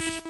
you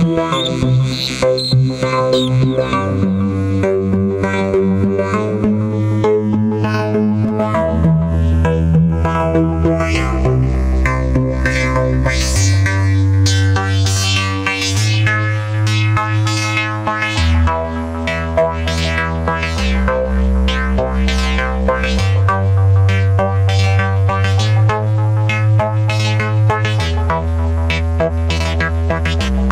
Thank you.